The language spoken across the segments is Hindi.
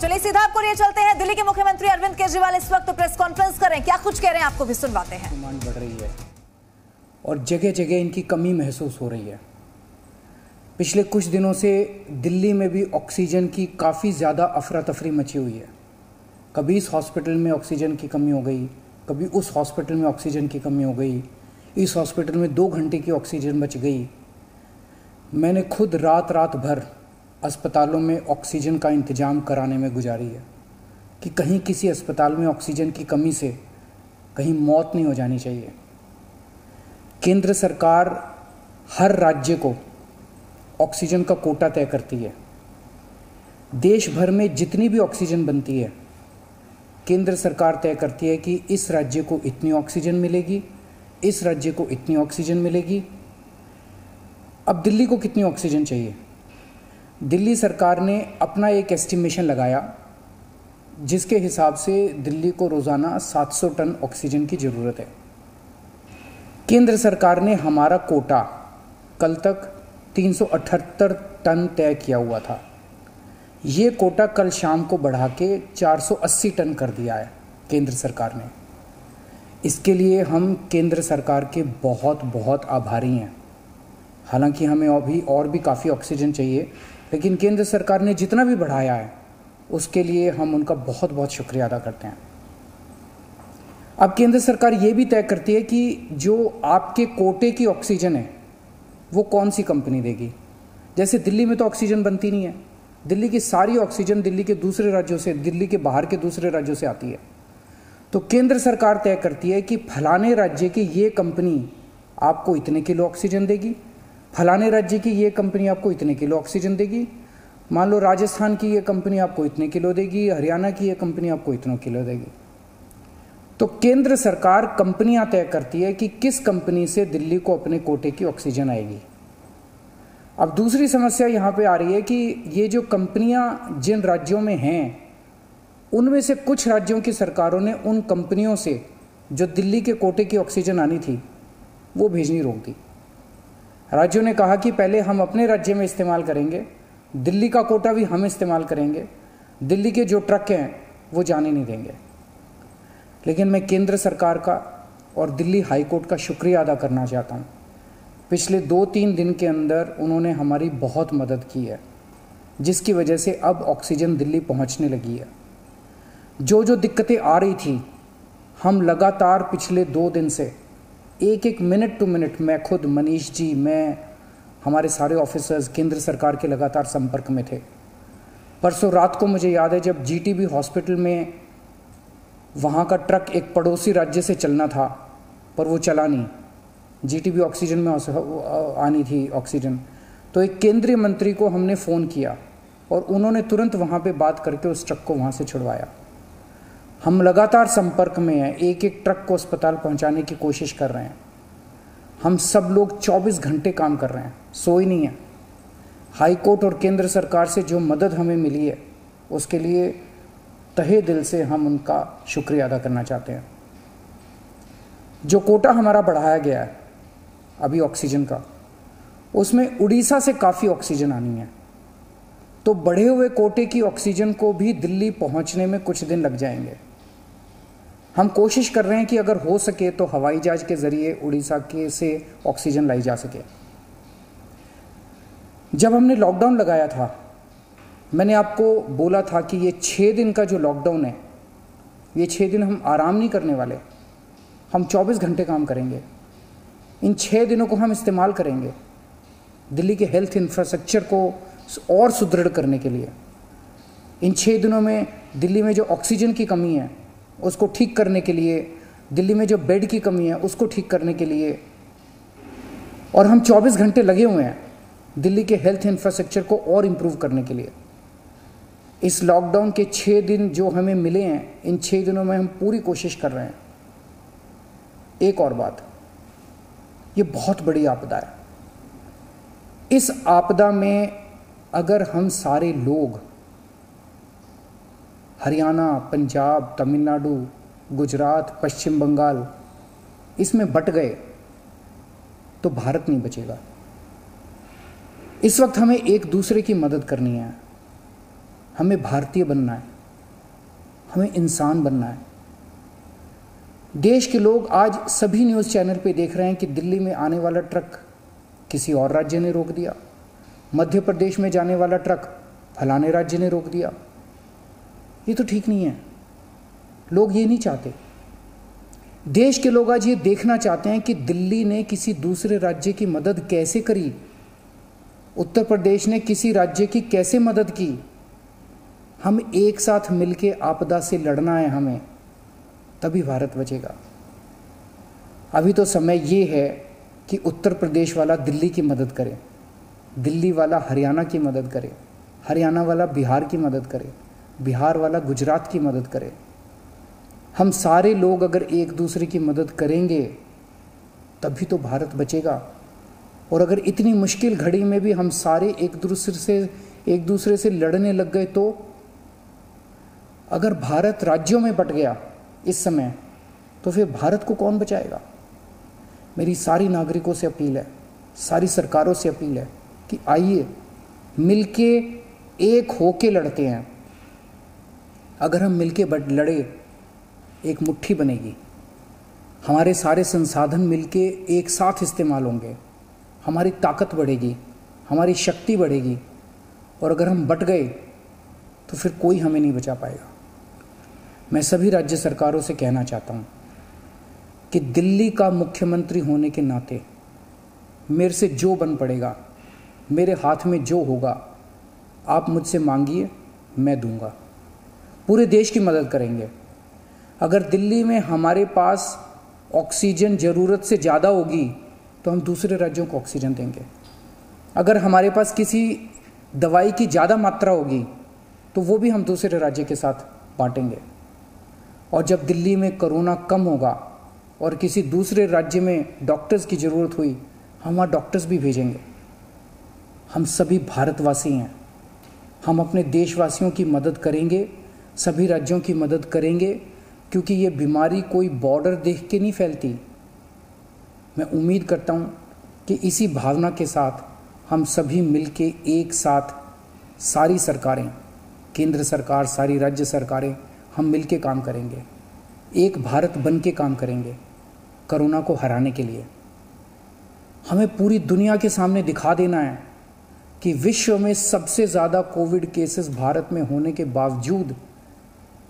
चलिए सीधा आपको लिए चलते हैं। दिल्ली के मुख्यमंत्री अरविंद केजरीवाल इस वक्त प्रेस कॉन्फ्रेंस कर। रहे हैं क्या कुछ कह रहे हैं? आपको भी सुनवाते हैं। डिमांड बढ़ रही है और जगह जगह इनकी कमी महसूस हो रही है। पिछले कुछ दिनों से दिल्ली में भी ऑक्सीजन की काफ़ी ज़्यादा अफरा तफरी मची हुई है। कभी इस हॉस्पिटल में ऑक्सीजन की कमी हो गई, कभी उस हॉस्पिटल में ऑक्सीजन की कमी हो गई। इस हॉस्पिटल में दो घंटे की ऑक्सीजन बच गई। मैंने खुद रात रात भर अस्पतालों में ऑक्सीजन का इंतज़ाम कराने में गुजारी है कि कहीं किसी अस्पताल में ऑक्सीजन की कमी से कहीं मौत नहीं हो जानी चाहिए। केंद्र सरकार हर राज्य को ऑक्सीजन का कोटा तय करती है। देश भर में जितनी भी ऑक्सीजन बनती है, केंद्र सरकार तय करती है कि इस राज्य को इतनी ऑक्सीजन मिलेगी, इस राज्य को इतनी ऑक्सीजन मिलेगी। अब दिल्ली को कितनी ऑक्सीजन चाहिए? दिल्ली सरकार ने अपना एक एस्टिमेशन लगाया, जिसके हिसाब से दिल्ली को रोज़ाना 700 टन ऑक्सीजन की ज़रूरत है। केंद्र सरकार ने हमारा कोटा कल तक 378 टन तय किया हुआ था। ये कोटा कल शाम को बढ़ा के 480 टन कर दिया है, केंद्र सरकार ने। इसके लिए हम केंद्र सरकार के बहुत बहुत आभारी हैं। हालाँकि हमें अभी और भी काफ़ी ऑक्सीजन चाहिए लेकिन केंद्र सरकार ने जितना भी बढ़ाया है, उसके लिए हम उनका बहुत बहुत शुक्रिया अदा करते हैं। अब केंद्र सरकार ये भी तय करती है कि जो आपके कोटे की ऑक्सीजन है, वो कौन सी कंपनी देगी? जैसे दिल्ली में तो ऑक्सीजन बनती नहीं है। दिल्ली की सारी ऑक्सीजन दिल्ली के दूसरे राज्यों से, दिल्ली के बाहर के दूसरे राज्यों से आती है। तो केंद्र सरकार तय करती है कि फलाने राज्य की ये कंपनी आपको इतने किलो ऑक्सीजन देगी फलाने राज्य की ये कंपनी आपको इतने किलो ऑक्सीजन देगी। मान लो राजस्थान की ये कंपनी आपको इतने किलो देगी, हरियाणा की ये कंपनी आपको इतने किलो देगी। तो केंद्र सरकार कंपनियाँ तय करती है कि किस कंपनी से दिल्ली को अपने कोटे की ऑक्सीजन आएगी। अब दूसरी समस्या यहाँ पे आ रही है कि ये जो कंपनियाँ जिन राज्यों में हैं, उनमें से कुछ राज्यों की सरकारों ने उन कंपनियों से जो दिल्ली के कोटे की ऑक्सीजन आनी थी, वो भेजनी रोक दी। राज्यों ने कहा कि पहले हम अपने राज्य में इस्तेमाल करेंगे, दिल्ली का कोटा भी हम इस्तेमाल करेंगे, दिल्ली के जो ट्रक हैं, वो जाने नहीं देंगे। लेकिन मैं केंद्र सरकार का और दिल्ली हाई कोर्ट का शुक्रिया अदा करना चाहता हूँ। पिछले दो तीन दिन के अंदर उन्होंने हमारी बहुत मदद की है, जिसकी वजह से अब ऑक्सीजन दिल्ली पहुँचने लगी है। जो जो दिक्कतें आ रही थी, हम लगातार पिछले दो दिन से एक एक मिनट टू मिनट मैं खुद मनीष जी, मैं, हमारे सारे ऑफिसर्स केंद्र सरकार के लगातार संपर्क में थे। परसों रात को मुझे याद है जब जीटीबी हॉस्पिटल में वहाँ का ट्रक एक पड़ोसी राज्य से चलना था, पर वो चला नहीं। जीटीबी ऑक्सीजन में आनी थी ऑक्सीजन तो एक केंद्रीय मंत्री को हमने फ़ोन किया और उन्होंने तुरंत वहाँ पे बात करके उस ट्रक को वहाँ से छुड़वाया। हम लगातार संपर्क में हैं एक एक ट्रक को अस्पताल पहुँचाने की कोशिश कर रहे हैं। हम सब लोग 24 घंटे काम कर रहे हैं, सोई नहीं है। हाई कोर्ट और केंद्र सरकार से जो मदद हमें मिली है, उसके लिए तहे दिल से हम उनका शुक्रिया अदा करना चाहते हैं। जो कोटा हमारा बढ़ाया गया है, अभी ऑक्सीजन का, उसमें उड़ीसा से काफ़ी ऑक्सीजन आनी है। तो बढ़े हुए कोटे की ऑक्सीजन को भी दिल्ली पहुँचने में कुछ दिन लग जाएँगे। हम कोशिश कर रहे हैं कि अगर हो सके तो हवाई जहाज़ के ज़रिए उड़ीसा के से ऑक्सीजन लाई जा सके। जब हमने लॉकडाउन लगाया था, मैंने आपको बोला था कि ये छः दिन का जो लॉकडाउन है, ये छः दिन हम आराम नहीं करने वाले। हम 24 घंटे काम करेंगे। इन छः दिनों को हम इस्तेमाल करेंगे दिल्ली के हेल्थ इंफ्रास्ट्रक्चर को और सुदृढ़ करने के लिए। इन छः दिनों में दिल्ली में जो ऑक्सीजन की कमी है उसको ठीक करने के लिए, दिल्ली में जो बेड की कमी है, उसको ठीक करने के लिए। और हम 24 घंटे लगे हुए हैं दिल्ली के हेल्थ इंफ्रास्ट्रक्चर को और इम्प्रूव करने के लिए। इस लॉकडाउन के छः दिन जो हमें मिले हैं, इन छः दिनों में हम पूरी कोशिश कर रहे हैं। एक और बात, ये बहुत बड़ी आपदा है। इस आपदा में अगर हम सारे लोग हरियाणा, पंजाब, तमिलनाडु, गुजरात, पश्चिम बंगाल इसमें बट गए तो भारत नहीं बचेगा। इस वक्त हमें एक दूसरे की मदद करनी है। हमें भारतीय बनना है। हमें इंसान बनना है। देश के लोग आज सभी न्यूज़ चैनल पे देख रहे हैं कि दिल्ली में आने वाला ट्रक किसी और राज्य ने रोक दिया। मध्य प्रदेश में जाने वाला ट्रक फलाने राज्य ने रोक दिया। ये तो ठीक नहीं है। लोग ये नहीं चाहते। देश के लोग आज ये देखना चाहते हैं कि दिल्ली ने किसी दूसरे राज्य की मदद कैसे करी। उत्तर प्रदेश ने किसी राज्य की कैसे मदद की। हम एक साथ मिलके आपदा से लड़ना है हमें, तभी भारत बचेगा। अभी तो समय ये है कि उत्तर प्रदेश वाला दिल्ली की मदद करे, दिल्ली वाला हरियाणा की मदद करे, हरियाणा वाला बिहार की मदद करे। बिहार वाला गुजरात की मदद करे। हम सारे लोग अगर एक दूसरे की मदद करेंगे, तभी तो भारत बचेगा। और अगर इतनी मुश्किल घड़ी में भी हम सारे एक दूसरे से, एक दूसरे से लड़ने लग गए तो? अगर भारत राज्यों में बट गया इस समय तो फिर भारत को कौन बचाएगा? मेरी सारी नागरिकों से अपील है, सारी सरकारों से अपील है कि आइए, मिलके एक होके लड़ते हैं। अगर हम मिलके बट लड़े, एक मुट्ठी बनेगी। हमारे सारे संसाधन मिलके एक साथ इस्तेमाल होंगे। हमारी ताकत बढ़ेगी, हमारी शक्ति बढ़ेगी, और अगर हम बट गए तो फिर कोई हमें नहीं बचा पाएगा। मैं सभी राज्य सरकारों से कहना चाहता हूँ कि दिल्ली का मुख्यमंत्री होने के नाते मेरे से जो बन पड़ेगा, मेरे हाथ में जो होगा, आप मुझसे मांगिए, मैं दूँगा। पूरे देश की मदद करेंगे। अगर दिल्ली में हमारे पास ऑक्सीजन ज़रूरत से ज़्यादा होगी तो हम दूसरे राज्यों को ऑक्सीजन देंगे। अगर हमारे पास किसी दवाई की ज़्यादा मात्रा होगी तो वो भी हम दूसरे राज्य के साथ बांटेंगे। और जब दिल्ली में कोरोना कम होगा और किसी दूसरे राज्य में डॉक्टर्स की ज़रूरत हुई, हम वहाँ डॉक्टर्स भी भेजेंगे। हम सभी भारतवासी हैं। हम अपने देशवासियों की मदद करेंगे। सभी राज्यों की मदद करेंगे, क्योंकि ये बीमारी कोई बॉर्डर देख के नहीं फैलती। मैं उम्मीद करता हूँ कि इसी भावना के साथ हम सभी मिलके एक साथ सारी सरकारें, केंद्र सरकार, सारी राज्य सरकारें, हम मिलके काम करेंगे। एक भारत बन के काम करेंगे, कोरोना को हराने के लिए। हमें पूरी दुनिया के सामने दिखा देना है कि विश्व में सबसे ज़्यादा कोविड केसेस भारत में होने के बावजूद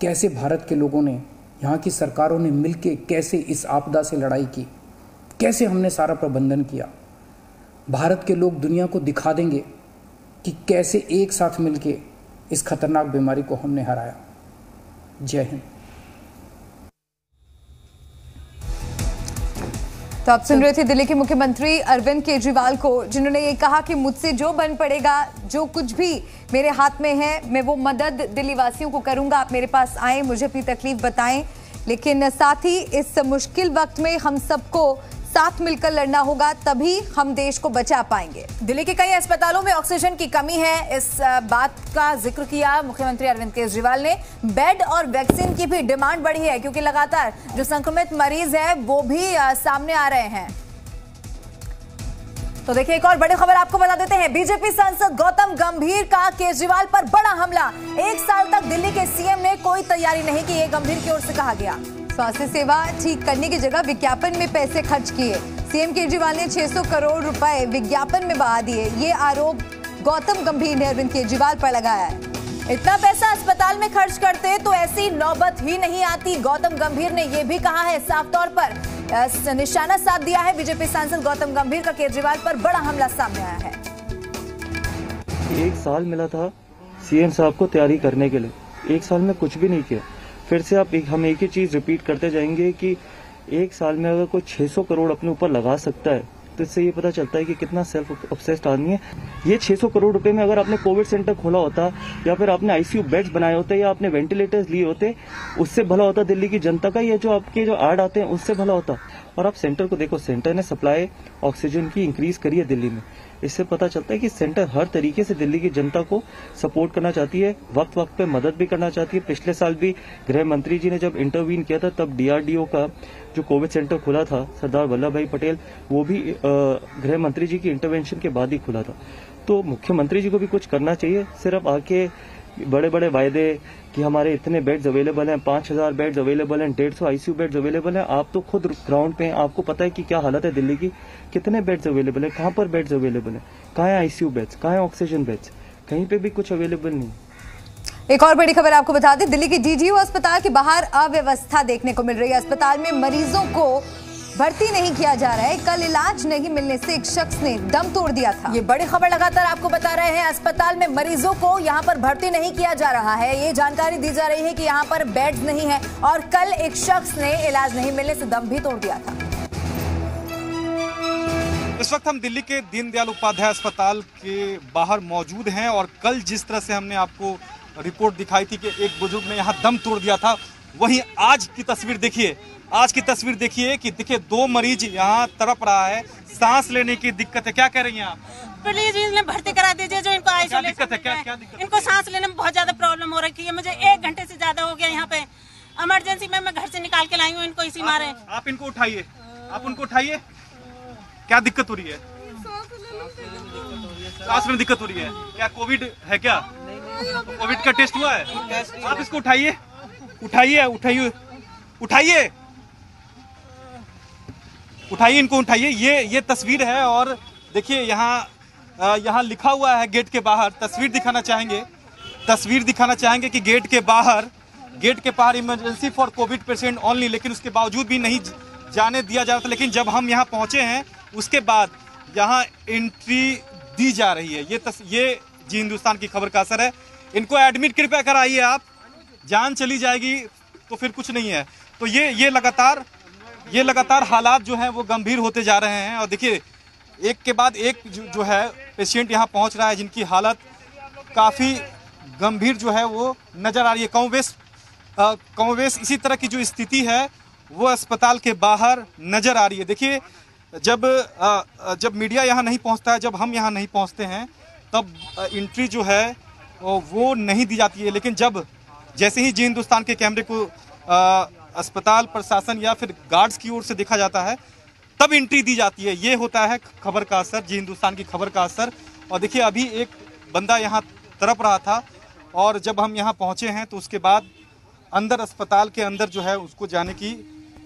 कैसे भारत के लोगों ने, यहाँ की सरकारों ने मिलके कैसे इस आपदा से लड़ाई की? कैसे हमने सारा प्रबंधन किया? भारत के लोग दुनिया को दिखा देंगे कि कैसे एक साथ मिलके इस खतरनाक बीमारी को हमने हराया। जय हिंद। आप सुन रहे थे दिल्ली के मुख्यमंत्री अरविंद केजरीवाल को जिन्होंने ये कहा कि मुझसे जो बन पड़ेगा जो कुछ भी मेरे हाथ में है मैं वो मदद दिल्ली वासियों को करूँगा। आप मेरे पास आए मुझे अपनी तकलीफ़ बताएँ। लेकिन साथ ही इस मुश्किल वक्त में हम सबको साथ मिलकर लड़ना होगा, तभी हम देश को बचा पाएँगे। दिल्ली के कई अस्पतालों में ऑक्सीजन की कमी है। इस बात का ज़िक्र किया मुख्यमंत्री अरविंद केजरीवाल ने। बेड और वैक्सीन की भी डिमांड बढ़ी है, क्योंकि लगातार जो संक्रमित मरीज़ है, वो भी सामने आ रहे हैं। तो देखिए एक और बड़ी खबर आपको बता देते हैं। बीजेपी सांसद गौतम गंभीर का केजरीवाल पर बड़ा हमला। एक साल तक दिल्ली के सीएम ने कोई तैयारी नहीं की, ये गंभीर की ओर से कहा गया। स्वास्थ्य सेवा ठीक करने की जगह विज्ञापन में पैसे खर्च किए। सीएम केजरीवाल ने 600 करोड़ रुपए विज्ञापन में बहा दिए। ये आरोप गौतम गंभीर ने अरविंद केजरीवाल पर लगाया है। इतना पैसा अस्पताल में खर्च करते तो ऐसी नौबत ही नहीं आती। गौतम गंभीर ने यह भी कहा है साफ़ तौर पर। निशाना साध दिया है बीजेपी सांसद गौतम गंभीर का केजरीवाल पर बड़ा हमला सामने आया है। एक साल मिला था सीएम साहब को तैयारी करने के लिए। एक साल में कुछ भी नहीं किया। फिर से आप एक, हम एक ही चीज़ रिपीट करते जाएँगे कि एक साल में अगर कोई 600 करोड़ अपने ऊपर लगा सकता है तो इससे ये पता चलता है कि कितना सेल्फ ऑब्सेस्ड आदमी है। ये 600 करोड़ रुपए में अगर आपने कोविड सेंटर खोला होता, या फिर आपने आईसीयू बेड्स बनाए होते, या आपने वेंटिलेटर्स लिए होते, उससे भला होता दिल्ली की जनता का, या जो आपके जो आर्ड आते हैं, उससे भला होता। और आप सेंटर को देखो सेंटर ने सप्लाई ऑक्सीजन की इंक्रीज करी है दिल्ली में। इससे पता चलता है कि सेंटर हर तरीके से दिल्ली की जनता को सपोर्ट करना चाहती है वक्त वक्त पे मदद भी करना चाहती है। पिछले साल भी गृह मंत्री जी ने जब इंटरवीन किया था, तब डीआरडीओ का जो कोविड सेंटर खुला था, सरदार वल्लभ भाई पटेल, वो भी गृह मंत्री जी की इंटरवेंशन के बाद ही खुला था। तो मुख्यमंत्री जी को भी कुछ करना चाहिए, सिर्फ़ आके बड़े बड़े वायदे कि हमारे इतने बेड्स अवेलेबल हैं, पाँच हज़ार बेड्स अवेलेबल हैं, डेढ़ सौ आईसीयू बेड्स अवेलेबल हैं, आप तो खुद ग्राउंड पे हैं, आपको पता है कि क्या हालत है दिल्ली की? कितने बेड्स अवेलेबल है, कहाँ पर बेड्स अवेलेबल है? कहाँ है आईसीयू बेड्स कहाँ है ऑक्सीजन बेड्स कहीं पे भी कुछ अवेलेबल नहीं। एक और बड़ी खबर आपको बता दें, दिल्ली के डीजीयू अस्पताल के बाहर अव्यवस्था देखने को मिल रही है। अस्पताल में मरीजों को भर्ती नहीं किया जा रहा है। कल इलाज नहीं मिलने से एक शख्स ने दम तोड़ दिया था। ये बड़ी खबर लगातार आपको बता रहे हैं अस्पताल में मरीजों को यहाँ पर भर्ती नहीं किया जा रहा है। ये जानकारी दी जा रही है कि यहाँ पर बेड नहीं है और कल एक शख्स ने इलाज नहीं मिलने से दम भी तोड़ दिया था। इस वक्त हम दिल्ली के दीनदयाल उपाध्याय अस्पताल के बाहर मौजूद हैं और कल जिस तरह से हमने आपको रिपोर्ट दिखाई थी कि एक बुज़ुर्ग ने यहाँ दम तोड़ दिया था वहीं आज की तस्वीर देखिए आज की तस्वीर देखिए कि देखिए दो मरीज़ यहाँ तड़प रहा है। सांस लेने की दिक्कत है। क्या कह रही हैं आप? प्लीज़ इन्हें भर्ती करा दीजिए जो इनको आइसोलेशन दिक्कत है? क्या- क्या दिक्कत है? इनको सांस लेने में बहुत ज़्यादा प्रॉब्लम हो रखी है। मुझे एक घंटे से ज़्यादा हो गया यहाँ पे। इमरजेंसी में मैं घर से निकाल के लाई हूँ इनको इसी मारे। आप इनको उठाइए। आप उनको उठाइए। क्या दिक्कत हो रही है? सांस में दिक्कत हो रही है। क्या कोविड है क्या? कोविड का टेस्ट हुआ है? आप इसको उठाइए। उठाइए उठाइए उठाइए। उठाइए इनको उठाइए। ये ये तस्वीर है और देखिए यहाँ यहाँ लिखा हुआ है गेट के बाहर। तस्वीर दिखाना चाहेंगे तस्वीर दिखाना चाहेंगे कि गेट के बाहर गेट के बाहर emergency for covid patient only लेकिन उसके बावजूद भी नहीं जाने दिया जा रहा था। लेकिन जब हम यहाँ पहुँचे हैं उसके बाद यहाँ एंट्री दी जा रही है। ये तस, ये जी हिंदुस्तान की खबर का असर है। इनको एडमिट कृपया कराइए आप। जान चली जाएगी तो फिर कुछ नहीं है। तो ये ये लगातार ये लगातार हालात जो हैं वो गंभीर होते जा रहे हैं। और देखिए एक के बाद एक जो, जो है पेशेंट यहाँ पहुँच रहा है जिनकी हालत काफ़ी गंभीर जो है वो नज़र आ रही है। कमोवेश अ, कमोवेश इसी तरह की जो स्थिति है वो अस्पताल के बाहर नज़र आ रही है। देखिए जब जब मीडिया यहाँ नहीं पहुँचता है जब हम यहाँ नहीं पहुँचते हैं तब एंट्री जो है वो नहीं दी जाती है। लेकिन जब जैसे ही जी हिंदुस्तान के कैमरे को अ, अस्पताल प्रशासन या फिर गार्ड्स की ओर से देखा जाता है तब एंट्री दी जाती है। ये होता है खबर का असर जी हिंदुस्तान की खबर का असर। और देखिए अभी एक बंदा यहाँ तड़प रहा था और जब हम यहाँ पहुँचे हैं तो उसके बाद अंदर अस्पताल के अंदर जो है उसको जाने की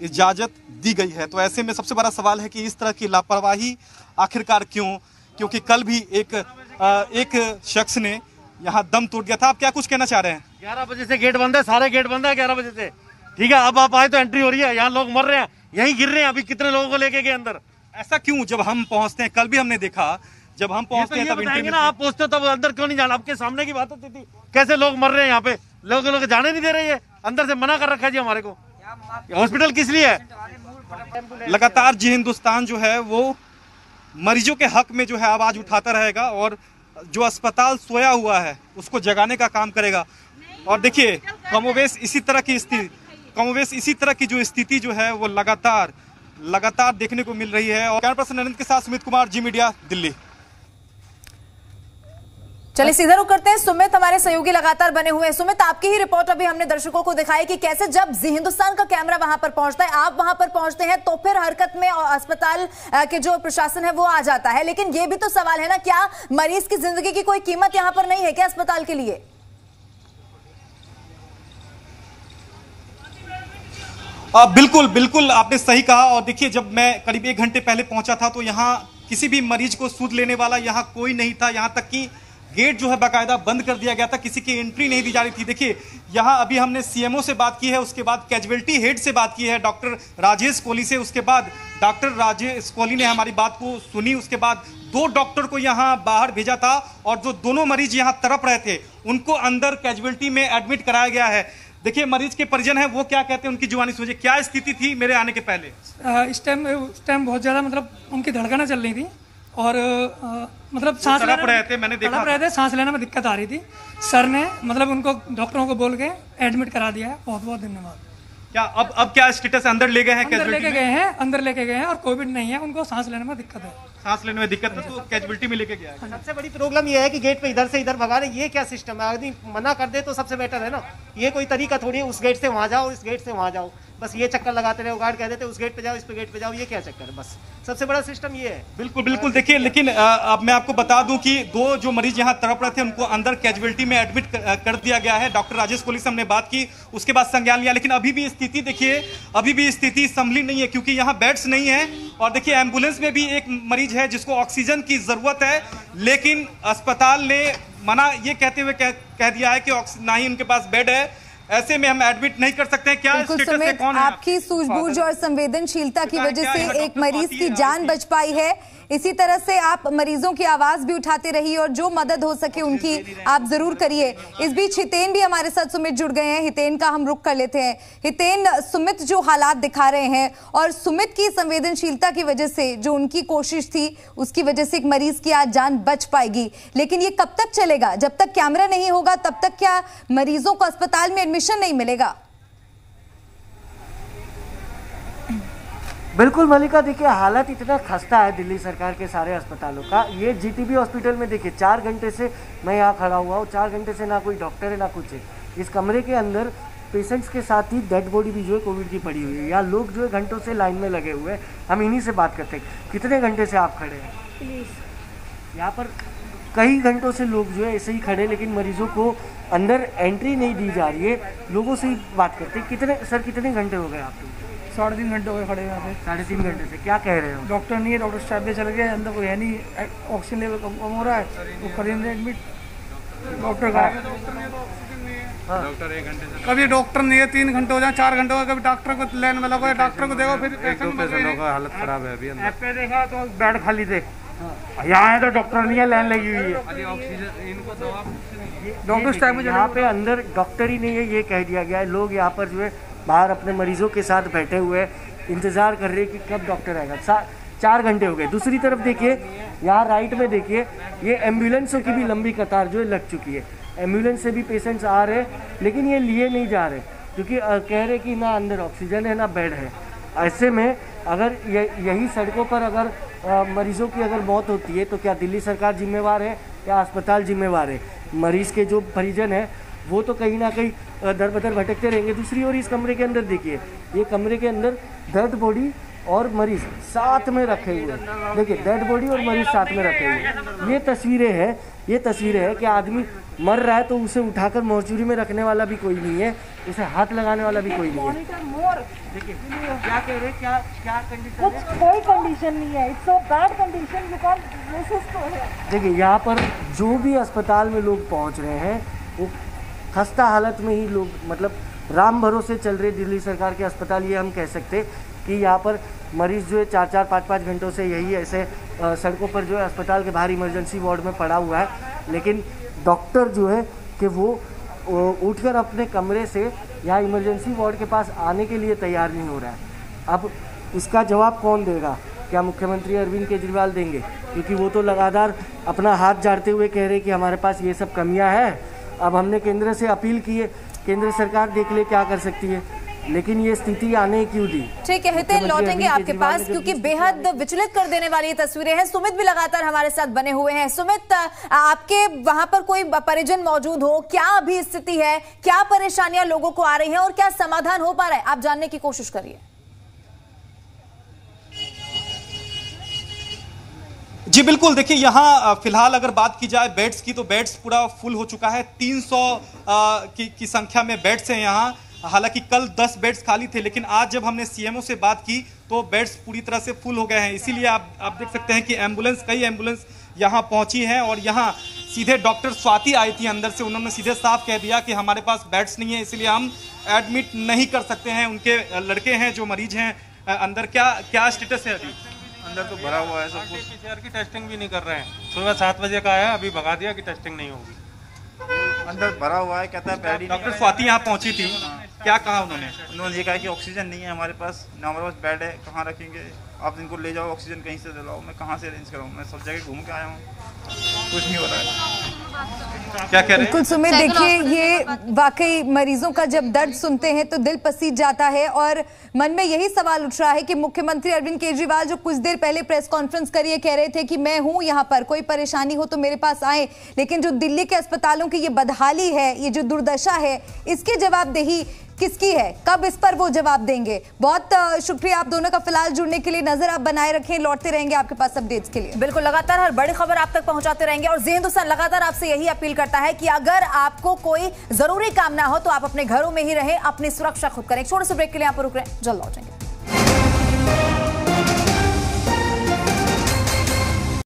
इजाज़त दी गई है। तो ऐसे में सबसे बड़ा सवाल है कि इस तरह की लापरवाही आखिरकार क्यों? क्योंकि कल भी एक अ, एक शख्स ने यहाँ दम तोड़ गया था। आप क्या कुछ कहना चाह रहे हैं? ग्यारह बजे से गेट बंद है सारे गेट बंद है ग्यारह बजे से। ठीक है अब आप आए तो एंट्री हो रही है यहाँ लोग मर रहे हैं यहीं गिर रहे हैं अभी कितने लोगों को लेके गए अंदर? ऐसा क्यों? जब हम पहुँचते हैं कल भी हमने देखा जब हम तो पहुँचते हैं तब बताएँगे ना आप पहुँचते तब अंदर क्यों नहीं जाना? आपके सामने की बात होती थी कैसे लोग मर रहे हैं यहाँ पे? लोग लोग जाने नहीं दे रहे हैं अंदर से मना कर रखा जी हमारे को। हॉस्पिटल किस लिए है? लगातार जी हिंदुस्तान जो है वो मरीजों के हक में जो है आवाज़ उठाता रहेगा और जो अस्पताल सोया हुआ है उसको जगाने का काम करेगा। और देखिए, कमोवेश इसी तरह की स्थिति, कमोवेश इसी तरह की जो स्थिति जो है, वो लगातार लगातार देखने को मिल रही है। और कैमरा पर्सन नरेंद्र के साथ सुमित कुमार, जी मीडिया, दिल्ली। चलिए, सीधा रुक करते हैं। सुमित हमारे सहयोगी लगातार बने हुए हैं। सुमित, आपकी ही रिपोर्ट अभी हमने दर्शकों को दिखाई कि कैसे जब जी हिंदुस्तान का कैमरा वहाँ पर पहुँचता है, आप वहाँ पर पहुँचते हैं तो फिर हरकत में अस्पताल के जो प्रशासन है, वो आ जाता है। लेकिन ये भी तो सवाल है ना, क्या मरीज़ की ज़िंदगी की कोई कीमत यहाँ पर नहीं है क्या अस्पताल के लिए? आ, बिल्कुल बिल्कुल आपने सही कहा। और देखिए जब मैं करीब एक घंटे पहले पहुँचा था तो यहाँ किसी भी मरीज़ को सूद लेने वाला यहाँ कोई नहीं था। यहाँ तक कि गेट जो है बाकायदा बंद कर दिया गया था किसी की एंट्री नहीं दी जा रही थी। देखिए यहाँ अभी हमने सीएमओ से बात की है उसके बाद कैजुअलिटी हेड से बात की है डॉक्टर राजेश कोहली से। उसके बाद डॉक्टर राजेश कोहली ने हमारी बात को सुनी। उसके बाद दो डॉक्टर को यहाँ बाहर भेजा था और जो दोनों मरीज़ यहाँ तड़प रहे थे उनको अंदर कैजुअलिटी में एडमिट कराया गया है। देखिए मरीज़ के परिजन है वो क्या कहते हैं उनकी जुबानी सोचे क्या स्थिति थी मेरे आने के पहले? इस टाइम उस टाइम बहुत ज़्यादा मतलब उनकी धड़कना चल रही थी और आ, मतलब सांस लेने- रहे थे, मैंने देखा रहे थे सांस लेने में दिक्कत आ रही थी। सर ने मतलब उनको डॉक्टरों को बोल के एडमिट करा दिया है। बहुत बहुत धन्यवाद। क्या अब अब क्या स्टेटस अंदर ले गए हैं अंदर लेके गए हैं अंदर लेके गए हैं और कोविड नहीं है उनको सांस लेने में दिक्कत है। सांस लेने में दिक्कत है तो कैजुअलिटी में लेके गया है। सबसे बड़ी प्रॉब्लम ये है कि गेट पे इधर से इधर भगा रहे ये क्या सिस्टम है? आदमी मना कर दे तो सबसे बेटर है ना? ये कोई तरीका थोड़ी है उस गेट से वहाँ जाओ इस गेट से वहाँ जाओ। बस ये चक्कर लगाते रहे गार्ड कह देते उस गेट पे जाओ इस पे गेट पे जाओ ये क्या चक्कर है? बस। सबसे बड़ा सिस्टम ये है। बिल्कुल बिल्कुल देखिए लेकिन अब मैं आपको बता दूँ कि दो जो मरीज़ यहाँ तड़प रहे थे उनको अंदर कैजुअलिटी में एडमिट कर, दिया गया है। डॉक्टर राजेश कोहली से हमने बात की उसके बाद संज्ञान लिया लेकिन अभी भी स्थिति देखिए अभी भी स्थिति संभली नहीं है क्योंकि यहाँ बेड्स नहीं है और देखिए एंबुलेंस में भी एक मरीज़ है जिसको ऑक्सीजन की ज़रूरत है लेकिन अस्पताल ने मना ये कहते हुए कह, कह दिया है कि ना ही उनके पास बेड है। ऐसे में हम एडमिट नहीं कर सकते क्या स्टेटस है कौन है? आपकी सूझबूझ और संवेदनशीलता की वजह से एक मरीज़ की जान बच पाई है। इसी तरह से आप मरीजों की आवाज़ भी उठाते रहिए और जो मदद हो सके उनकी आप ज़रूर करिए। इस बीच हितेन भी हमारे साथ सुमित जुड़ गए हैं। हितेन का हम रुख कर लेते हैं। हितेन सुमित जो हालात दिखा रहे हैं और सुमित की संवेदनशीलता की वजह से जो उनकी कोशिश थी उसकी वजह से एक मरीज़ की आज जान बच पाएगी। लेकिन ये कब तक चलेगा? जब तक कैमरा नहीं होगा तब तक क्या मरीजों को अस्पताल में एडमिशन नहीं मिलेगा? बिल्कुल मलिका देखिए हालत इतना खस्ता है दिल्ली सरकार के सारे अस्पतालों का। ये जीटीबी हॉस्पिटल में देखिए चार घंटे से मैं यहाँ खड़ा हुआ हूँ चार घंटे से ना कोई डॉक्टर है ना कुछ है। इस कमरे के अंदर पेशेंट्स के साथ ही डेड बॉडी भी जो है कोविड की पड़ी हुई है। यहाँ लोग जो है घंटों से लाइन में लगे हुए हैं। हम इन्हीं से बात करते हैं। कितने घंटे से आप खड़े हैं? प्लीज़ यहाँ पर कई घंटों से लोग जो है ऐसे ही खड़े लेकिन मरीजों को अंदर एंट्री नहीं दी जा रही है। लोगों से ही बात करते हैं। कितने सर कितने घंटे हो गए आपको साढ़े तीन घंटे हो गए खड़े यहाँ पे। साढ़े तीन घंटे से। क्या कह रहे हो? डॉक्टर नहीं है डॉक्टर स्टाफ भी चल गया अंदर कोई है नहीं ऑक्सीजन लेवल कम कम हो रहा है वो करेंगे एडमिट डॉक्टर का कभी डॉक्टर नहीं है तीन घंटे हो जाए चार घंटे हो कभी डॉक्टर को लाइन में लगो डॉक्टर को देखो फिर पेशेंट का हालत खराब है अभी ऐप पे देखा तो बेड खाली देख। यहाँ है तो डॉक्टर नहीं है लाइन लगी हुई है। डॉक्टर स्टाफ में यहाँ पे अंदर डॉक्टर ही नहीं है ये कह दिया गया है। लोग यहाँ पर जो है बाहर अपने मरीजों के साथ बैठे हुए इंतज़ार कर रहे हैं कि कब डॉक्टर आएगा। चार घंटे हो गए। दूसरी तरफ़ देखिए यहाँ राइट में देखिए ये एम्बुलेंसों की भी लंबी कतार जो है लग चुकी है। एंबुलेंस से भी पेशेंट्स आ रहे हैं लेकिन ये लिए नहीं जा रहे क्योंकि कह रहे कि ना अंदर ऑक्सीजन है ना बेड है। ऐसे में अगर यही सड़कों पर अगर अ, मरीजों की अगर मौत होती है तो क्या दिल्ली सरकार जिम्मेवार है या अस्पताल जिम्मेवार है? मरीज़ के जो परिजन है वो तो कहीं ना कहीं दर बदर भटकते रहेंगे। दूसरी ओर इस कमरे के अंदर देखिए ये कमरे के अंदर डेड बॉडी और मरीज़ साथ में रखे हुए हैं। देखिए डेड बॉडी और मरीज़ साथ में रखे हुए ये तस्वीरें हैं ये तस्वीरें हैं कि आदमी मर रहा है तो उसे उठाकर मॉर्चुरी में रखने वाला भी कोई नहीं है उसे हाथ लगाने वाला भी कोई नहीं है। देखिए क्या कह रहे क्या क्या कंडीशन है? कोई कंडीशन नहीं है। It's so bad condition you can't देखिए यहाँ पर जो भी अस्पताल में लोग पहुँच रहे हैं वो खस्ता हालत में ही लोग मतलब राम भरोसे चल रहे दिल्ली सरकार के अस्पताल, ये हम कह सकते कि यहाँ पर मरीज़ जो है चार चार, पाँच पाँच घंटों से यही ऐसे सड़कों पर जो है अस्पताल के बाहर इमरजेंसी वार्ड में पड़ा हुआ है। लेकिन डॉक्टर जो है कि वो उठकर अपने कमरे से यहाँ इमरजेंसी वार्ड के पास आने के लिए तैयार नहीं हो रहा है। अब इसका जवाब कौन देगा? क्या मुख्यमंत्री अरविंद केजरीवाल देंगे? क्योंकि वो तो लगातार अपना हाथ जाड़ते हुए कह रहे कि हमारे पास ये सब कमियाँ हैं। अब हमने केंद्र से अपील की है केंद्र सरकार देख ले क्या कर सकती है। लेकिन ये स्थिति आने क्यों दी? ठीक है हितेन लौटेंगे आपके पास क्योंकि बेहद विचलित कर देने वाली ये तस्वीरें हैं। सुमित भी लगातार हमारे साथ बने हुए हैं। सुमित आपके वहाँ पर कोई परिजन मौजूद हो? क्या अभी स्थिति है? क्या परेशानियाँ लोगों को आ रही हैं और क्या समाधान हो पा रहा है? आप जानने की कोशिश करिए। जी बिल्कुल देखिए यहाँ फ़िलहाल अगर बात की जाए बेड्स की तो बेड्स पूरा फुल हो चुका है। 300 अ, की, की संख्या में बेड्स हैं यहाँ। हालाँकि कल 10 बेड्स खाली थे लेकिन आज जब हमने सीएमओ से बात की तो बेड्स पूरी तरह से फुल हो गए हैं। इसीलिए आप आप देख सकते हैं कि एंबुलेंस कई एंबुलेंस यहाँ पहुँची हैं और यहाँ सीधे डॉक्टर स्वाति आई थी अंदर से। उन्होंने सीधे साफ़ कह दिया कि हमारे पास बेड्स नहीं है इसलिए हम एडमिट नहीं कर सकते हैं। उनके लड़के हैं जो मरीज़ हैं अंदर। क्या क्या स्टेटस है अभी? अंदर तो भरा हुआ है सब कुछ। पीसीआर की टेस्टिंग भी नहीं कर रहे हैं। सुबह सात बजे का आया अभी भगा दिया कि टेस्टिंग नहीं होगी। अंदर भरा हुआ है कहता है डॉक्टर स्वाति यहाँ पहुँची थी। क्या कहा उन्होंने? उन्होंने ये कहा कि ऑक्सीजन नहीं है हमारे पास ना हमारे पास बेड है कहाँ रखेंगे? आप इनको ले जाओ ऑक्सीजन कहीं से दिलाओ मैं कहाँ से अरेंज कराऊँ? मैं सब जगह घूम के आया हूँ। कुछ नहीं हो रहा है। क्या कह रहे बिल्कुल हैं सुमित देखिए ये वाकई मरीजों का जब दर्द सुनते हैं तो दिल पसीज जाता है और मन में यही सवाल उठ रहा है कि मुख्यमंत्री अरविंद केजरीवाल जो कुछ देर पहले प्रेस कॉन्फ्रेंस करिए कह रहे थे कि मैं हूँ यहाँ पर कोई परेशानी हो तो मेरे पास आए लेकिन जो दिल्ली के अस्पतालों की ये बदहाली है ये जो दुर्दशा है इसकी जवाबदेही किसकी है? कब इस पर वो जवाब देंगे? बहुत शुक्रिया आप दोनों का फ़िलहाल जुड़ने के लिए। नज़र आप बनाए रखें, लौटते रहेंगे आपके पास अपडेट्स के लिए। बिल्कुल, लगातार हर बड़ी खबर आप तक पहुंचाते रहेंगे और जी हिंदुस्तान लगातार आपसे यही अपील करता है कि अगर आपको कोई ज़रूरी काम ना हो तो आप अपने घरों में ही रहें, अपनी सुरक्षा खुद करें। छोटे से ब्रेक के लिए यहाँ पर रुक रहे हैं, जल्द लौटेंगे